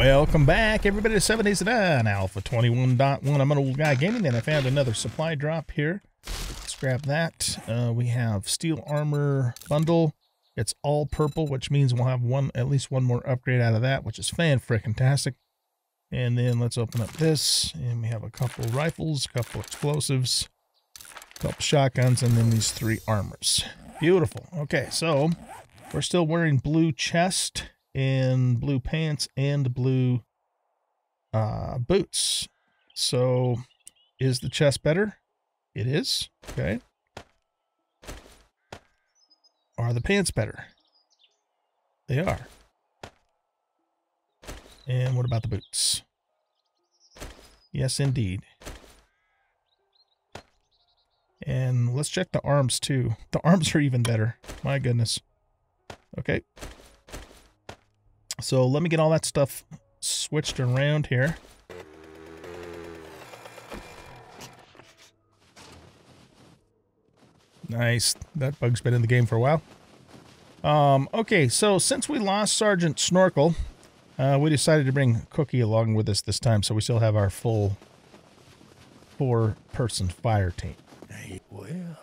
Welcome back, everybody, to 7 Days to Die, Alpha 21.1. I'm an old guy gaming, and I found another supply drop here. Let's grab that. Uh, we have steel armor bundle. It's all purple, which means we'll have one, at least one more upgrade out of that, which is fan freaking tastic. And then let's open up this, and we have a couple rifles, a couple explosives, a couple shotguns, and then these three armors. Beautiful. Okay, so we're still wearing blue chest and blue pants and blue uh, boots. So is the chest better? It is. Okay. Are the pants better? They are. And what about the boots? Yes, indeed. And let's check the arms too. The arms are even better. My goodness. Okay. So let me get all that stuff switched around here. Nice. That bug's been in the game for a while. Um, okay, so since we lost Sergeant Snorkel, uh, we decided to bring Cookie along with us this time, so we still have our full four-person fire team. Hey, well,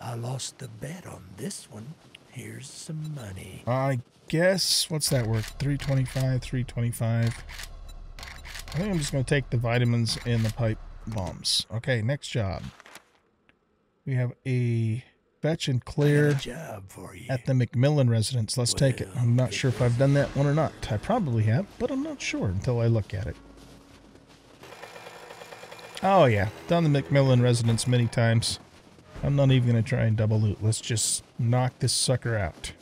I lost the bet on this one. Here's some money. I guess, what's that worth? 325, 325. I think I'm just going to take the vitamins and the pipe bombs. Okay, next job. We have a fetch and clear job for you. at the McMillan residence. Let's take it. I'm not sure if I've done that one or not. I probably have, but I'm not sure until I look at it. Oh yeah, done the McMillan residence many times. I'm not even going to try and double loot. Let's just knock this sucker out.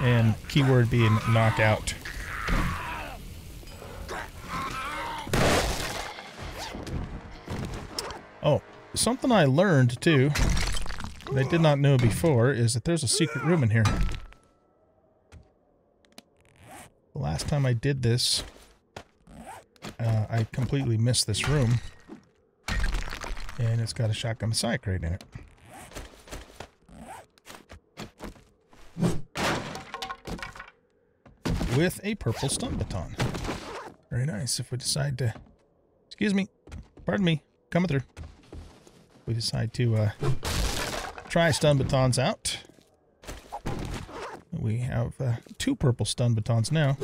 And keyword being knockout. Oh, something I learned too, that I did not know before, is that there's a secret room in here. The last time I did this, uh, I completely missed this room. And it's got a shotgun messiah crate in it. With a purple stun baton. Very nice. If we decide to... Excuse me. Pardon me. Coming through. We decide to uh, try stun batons out. We have uh, two purple stun batons now.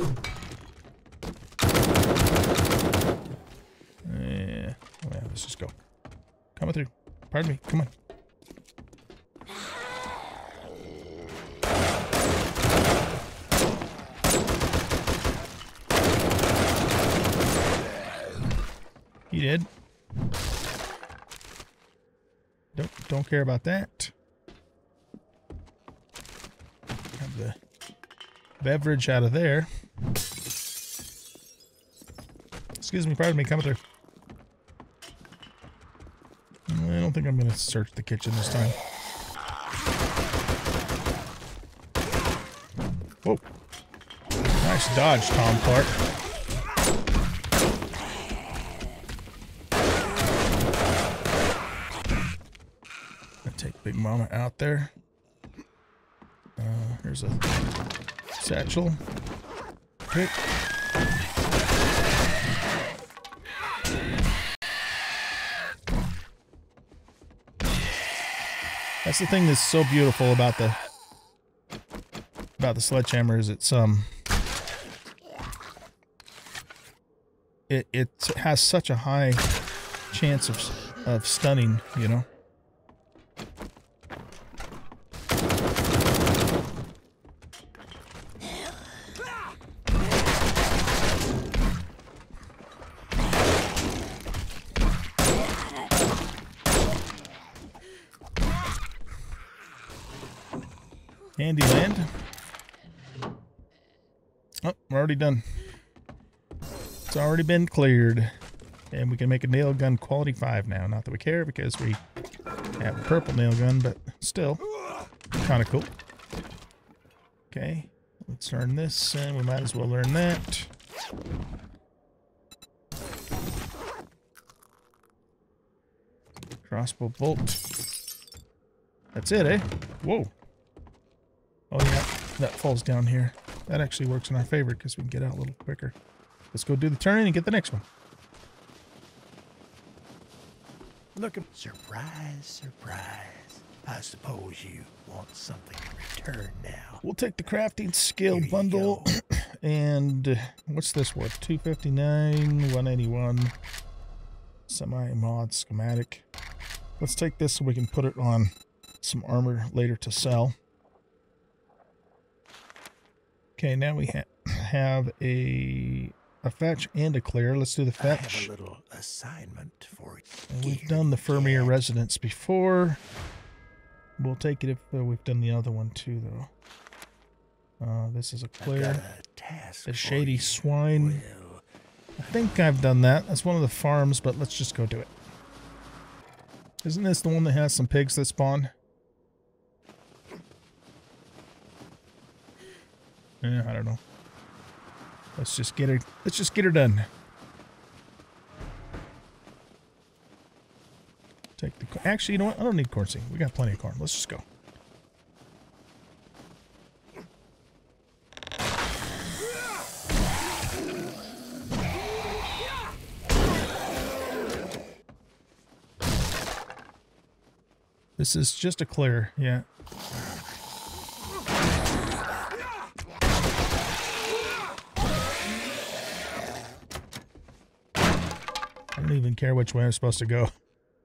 Yeah. Well, let's just go. Coming through. Pardon me. Come on. He did. Don't don't care about that. Have the beverage out of there. Excuse me, pardon me, coming through. I don't think I'm going to search the kitchen this time. Whoa. Nice dodge, Tom Clark. Gonna take Big Mama out there. Uh, here's a satchel. Okay. That's the thing that's so beautiful about the about the sledgehammer is it's um it it has such a high chance of of stunning, you know. Handy land. Oh, we're already done. It's already been cleared. And we can make a nail gun quality 5 now. Not that we care because we have a purple nail gun, but still kind of cool. Okay, let's learn this and we might as well learn that. Crossbow bolt. That's it, eh? Whoa. Oh yeah, that falls down here. That actually works in our favor because we can get out a little quicker. Let's go do the turn and get the next one. Look at surprise, surprise. I suppose you want something in return now. We'll take the crafting skill Here bundle and uh, what's this worth? 259, 181. Semi mod schematic. Let's take this so we can put it on some armor later to sell. Okay, now we ha have a a fetch and a clear. Let's do the I have fetch. a little assignment for you. We've done the Fermier residence before. We'll take it if uh, we've done the other one too, though. Uh, this is a clear. a A shady swine. Well, I think I've done that. That's one of the farms, but let's just go do it. Isn't this the one that has some pigs that spawn? Yeah, I don't know. Let's just get her. Let's just get her done. Take the. Actually, you know what? I don't need corn seed. We got plenty of corn. Let's just go. This is just a clear. Yeah. I don't even care which way I'm supposed to go.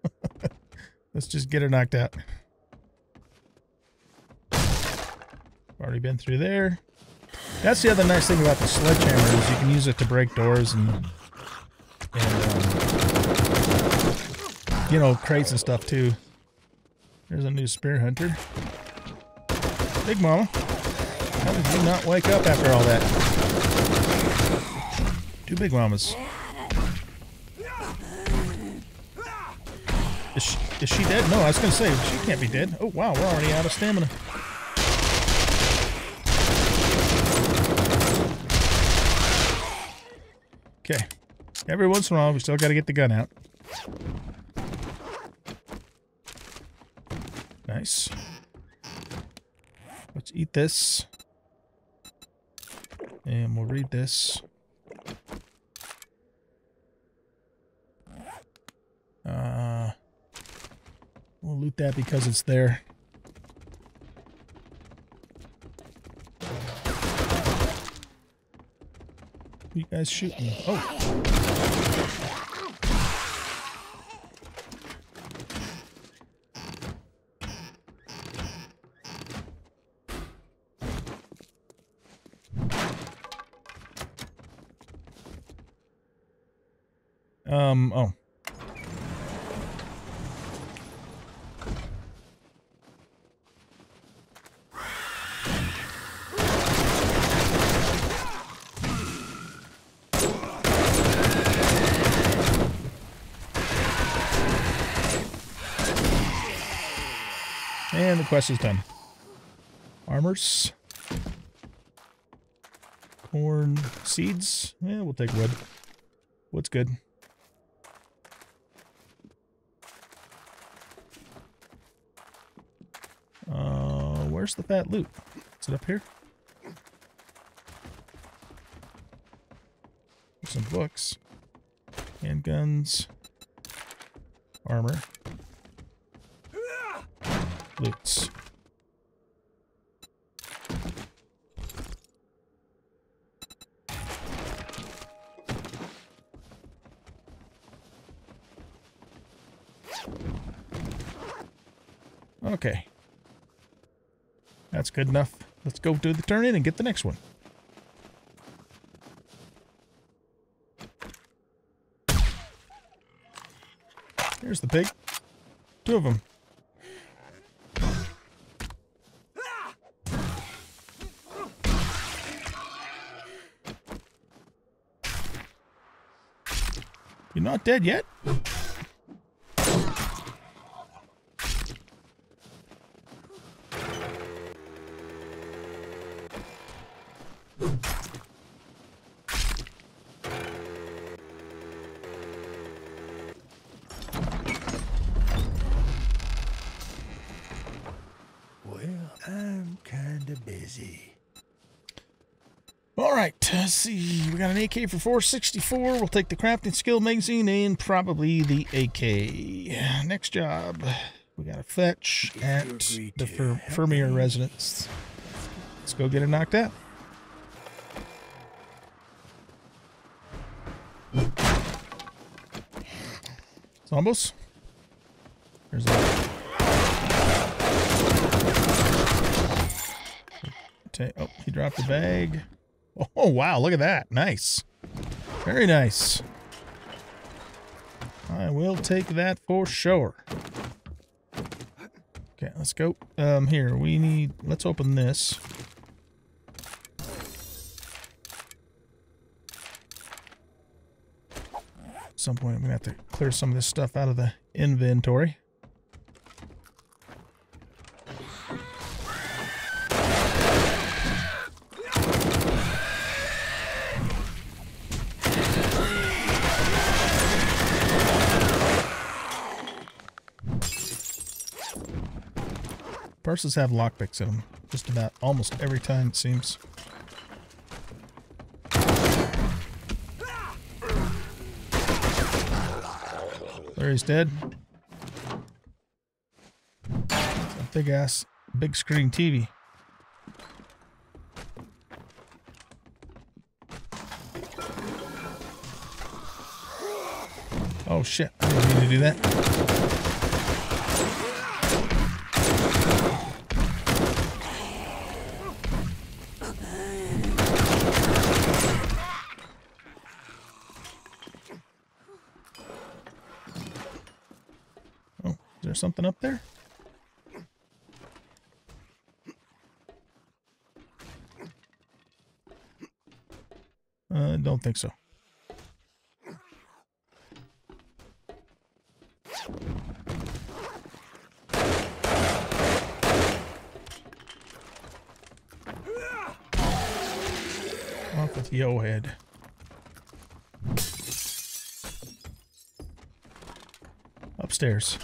Let's just get her knocked out. Already been through there. That's the other nice thing about the sledgehammer is you can use it to break doors and, and um, you know, crates and stuff too. There's a new spear hunter. Big Mama. How did you not wake up after all that? Two Big Mamas. Is she, dead? No, I was going to say, she can't be dead. Oh, wow, we're already out of stamina. Okay. Every once in a while, we still got to get the gun out. Nice. Let's eat this. And we'll read this. Uh, we'll loot that because it's there. You guys shooting? Oh. Um, oh. And the quest is done. Armors. Corn seeds. Yeah, we'll take wood. What's good. Uh, where's the fat loot? Is it up here? Some books. Handguns. Armor. Loots. Okay. That's good enough. Let's go do the turn in and get the next one. Here's the pig. Two of them. Dead yet? Well, I'm kind of busy. All right, let's see. We got an AK for 464. We'll take the crafting skill magazine and probably the AK. Next job, we got a fetch at the Fer- Fermier residence. Let's go get it knocked out. Zombies. There's a. Ta- Oh, he dropped the bag. Oh, wow. Look at that. Nice. Very nice. I will take that for sure. Okay, let's go. Um, here, we need, let's open this. At some point, I'm gonna have to clear some of this stuff out of the inventory. Purses have lockpicks in them. Just about almost every time, it seems. There he's dead. Big ass, big screen TV. Oh shit, I didn't mean to do that. Something up there? Uh, don't think so. Off with yo head. Upstairs.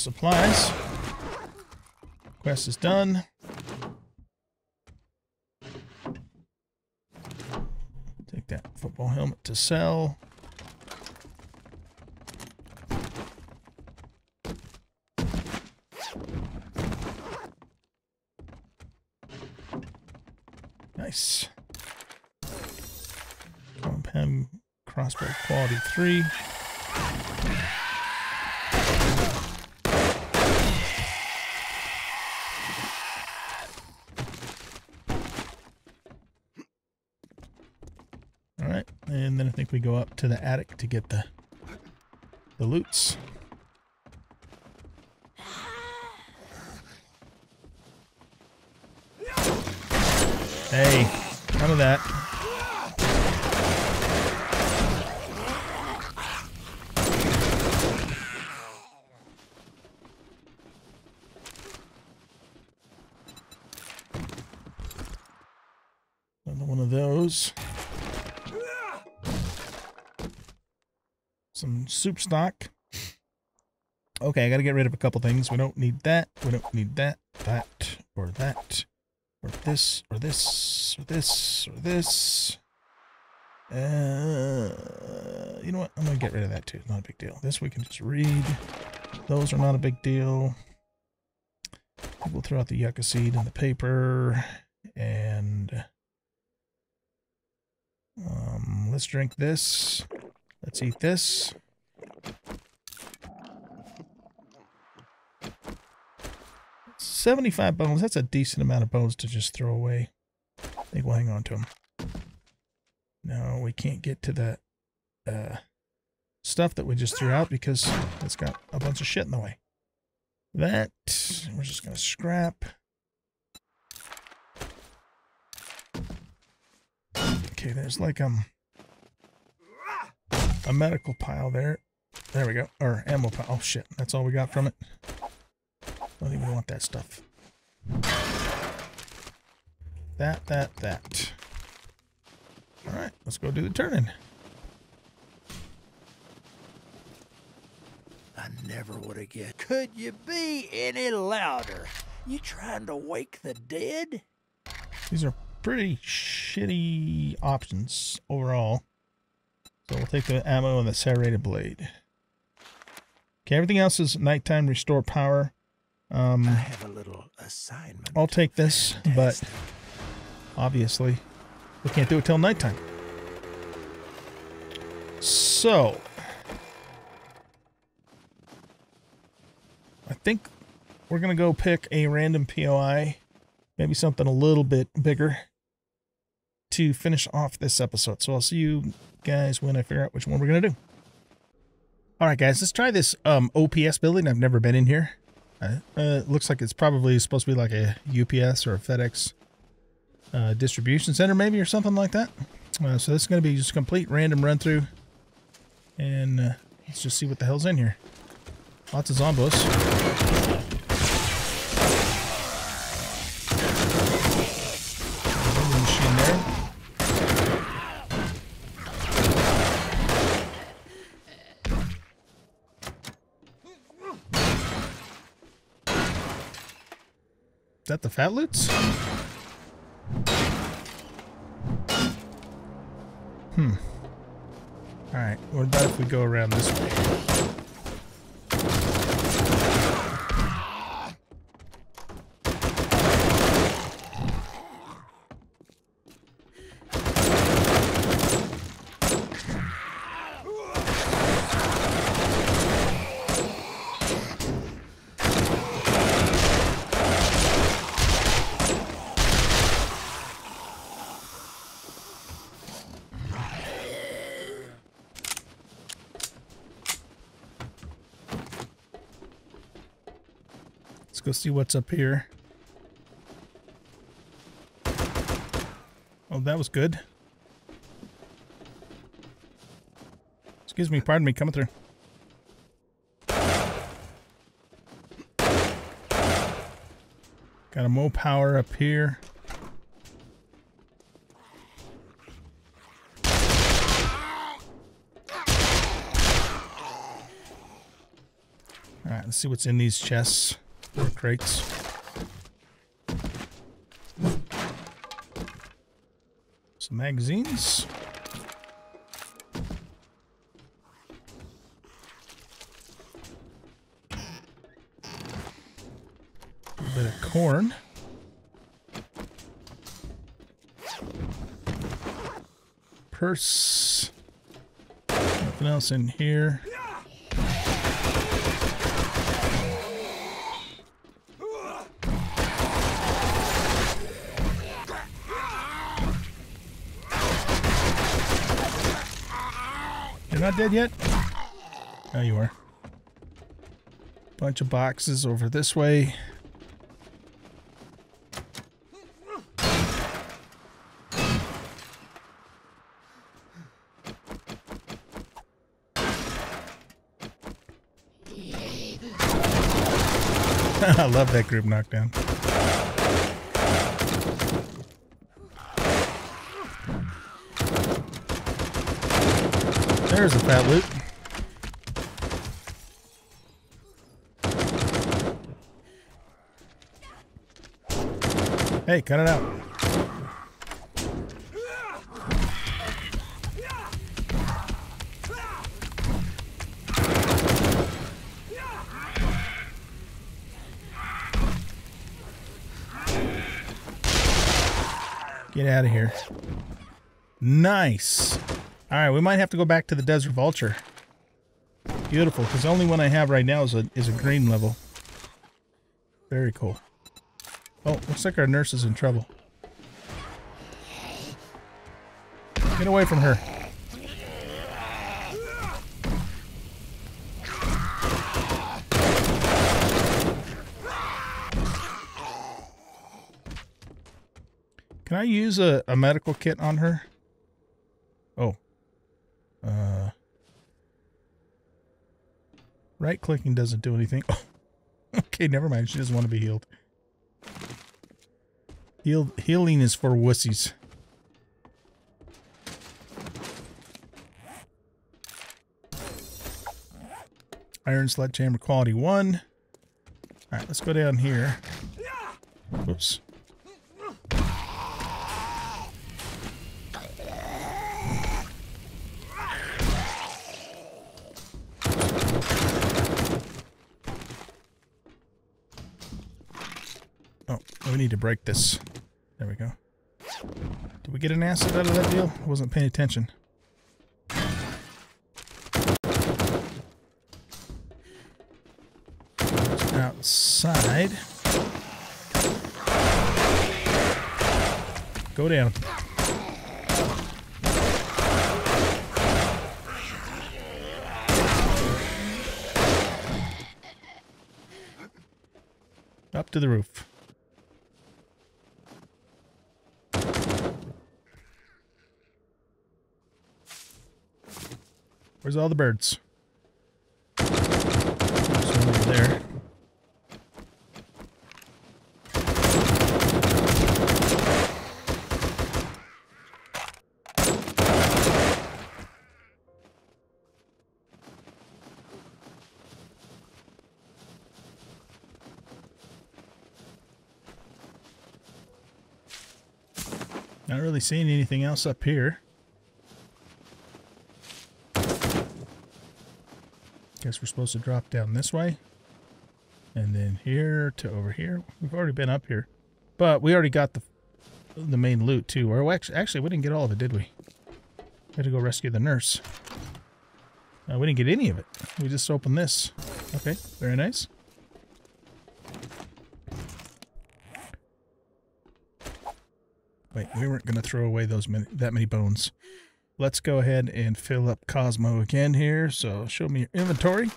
supplies. Quest is done. Take that football helmet to sell. Nice. Compound crossbow quality 3. And then I think we go up to the attic to get the the loots. Hey, none of that. Another one of those. Some soup stock. Okay, I gotta get rid of a couple things. We don't need that. We don't need that, that, or that, or this, or this, or this, or this. Uh, you know what? I'm gonna get rid of that too. Not a big deal. This we can just read. Those are not a big deal. We'll throw out the yucca seed and the paper. And um, let's drink this. Let's eat this. Seventy-five bones. That's a decent amount of bones to just throw away. I think we'll hang on to them. No, we can't get to that uh, stuff that we just threw out because it's got a bunch of shit in the way. That we're just gonna scrap. Okay, there's like um a medical pile there. There we go. Or ammo pile. Oh shit, that's all we got from it. Don't even want that stuff. that, that, that. All right, let's go do the turning. I never would have guessed. Could you be any louder? You trying to wake the dead? These are pretty shitty options overall. So we'll take the ammo and the serrated blade. Okay, everything else is nighttime restore power. Um, I have a little assignment. I'll take this, but obviously we can't do it till nighttime. So, I think we're going to go pick a random POI, maybe something a little bit bigger to finish off this episode. So I'll see you guys when I figure out which one we're going to do. All right, guys, let's try this um, OPS building. I've never been in here. Uh, uh, looks like it's probably supposed to be like a UPS or a FedEx uh, distribution center, maybe, or something like that. Uh, so this is going to be just a complete random run through. And uh, let's just see what the hell's in here. Lots of zombos. That the Fat Loots? Hmm. Alright, what about if we go around this way? Go see what's up here. Oh, that was good. Excuse me, pardon me, coming through. Got a mo power up here. All right, let's see what's in these chests crates. Some magazines. A bit of corn. Purse. Nothing else in here. You're not dead yet? Oh, you are. Bunch of boxes over this way. I love that group knockdown. There's a fat loot. Hey, cut it out. Get out of here. Nice. All right, we might have to go back to the Desert Vulture. Beautiful, because the only one I have right now is a is a green level. Very cool. Oh, looks like our nurse is in trouble. Get away from her. Can I use a, a medical kit on her? Uh. Right clicking doesn't do anything. Oh. okay, never mind. She doesn't want to be healed. Heal, healing is for wussies. Iron sledgehammer quality one. All right, let's go down here. Whoops. Oh, we need to break this. There we go. Did we get an acid out of that deal? I wasn't paying attention. Outside. Go down. Up to the roof. Where's all the birds? There. Not really seeing anything else up here. Guess we're supposed to drop down this way. And then here to over here. We've already been up here. But we already got the the main loot too. Or actually, actually we didn't get all of it, did we? We had to go rescue the nurse. Uh, we didn't get any of it. We just opened this. Okay, very nice. Wait, we weren't going to throw away those many, that many bones. Let's go ahead and fill up Cosmo again here. So show me your inventory.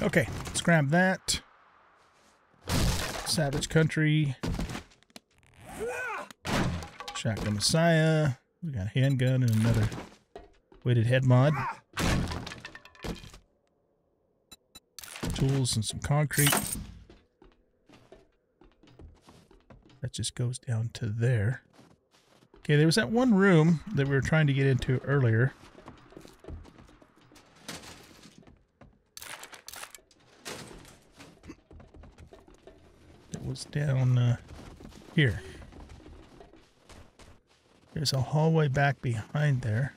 Okay, let's grab that. Savage Country. Shotgun Messiah. We got a handgun and another weighted head mod. Tools and some concrete. That just goes down to there. Okay, there was that one room that we were trying to get into earlier. It was down uh, here. There's a hallway back behind there.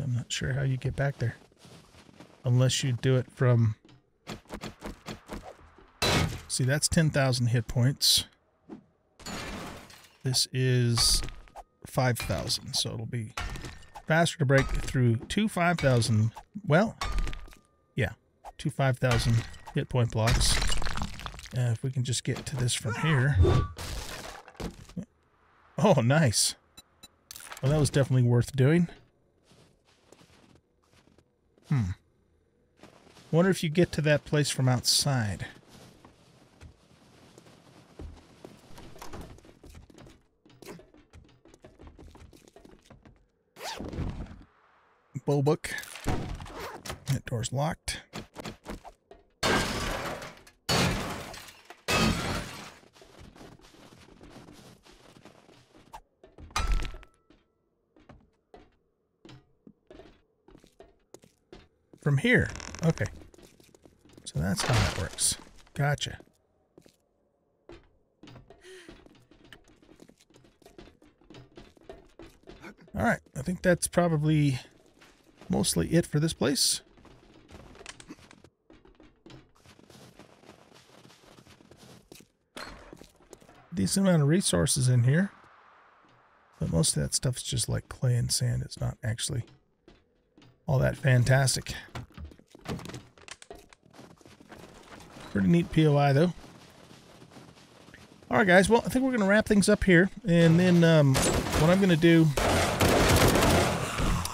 I'm not sure how you get back there. Unless you do it from... See, that's 10,000 hit points. This is 5,000, so it'll be faster to break through two 5,000... Well, yeah, two 5,000 hit point blocks. Uh, if we can just get to this from here. Oh, nice. Well, that was definitely worth doing. Hmm. Wonder if you get to that place from outside. Bull book. That door's locked. From here. Okay. So that's how that works. Gotcha. All right. I think that's probably mostly it for this place. Decent amount of resources in here. But most of that stuff is just like clay and sand. It's not actually all that fantastic. Pretty neat POI, though. All right, guys. Well, I think we're going to wrap things up here. And then um, what I'm going to do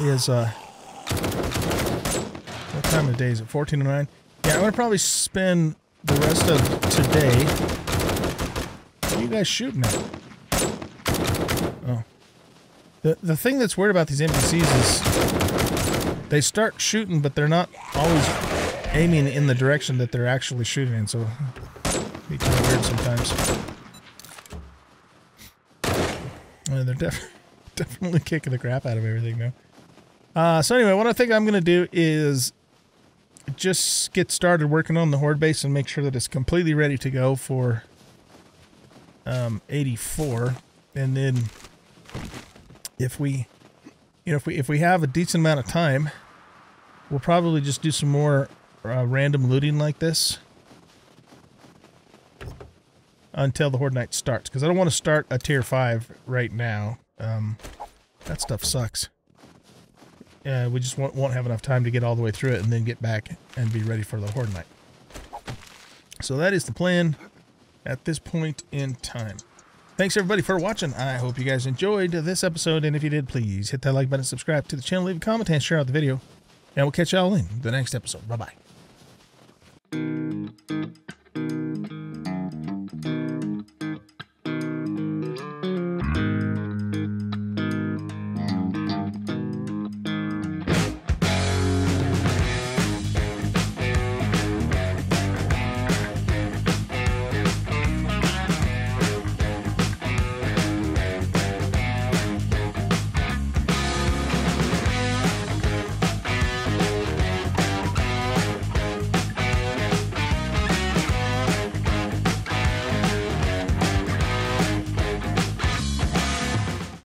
is... Uh, time of day is it? 14 to 9? Yeah, I'm going to probably spend the rest of today... What are you guys shooting at? Oh. The, the thing that's weird about these NPCs is they start shooting, but they're not always aiming in the direction that they're actually shooting in, so be kind of weird sometimes. And they're def definitely kicking the crap out of everything though. Uh, so anyway, what I think I'm going to do is just get started working on the horde base and make sure that it's completely ready to go for um, 84. And then if we, you know, if we, if we have a decent amount of time, we'll probably just do some more uh, random looting like this until the Horde Night starts. Because I don't want to start a tier 5 right now. Um, that stuff sucks. Uh, we just won't, won't have enough time to get all the way through it and then get back and be ready for the Horde Night. So that is the plan at this point in time. Thanks everybody for watching. I hope you guys enjoyed this episode, and if you did, please hit that like button, subscribe to the channel, leave a comment, and share out the video. And we'll catch y'all in the next episode. Bye-bye.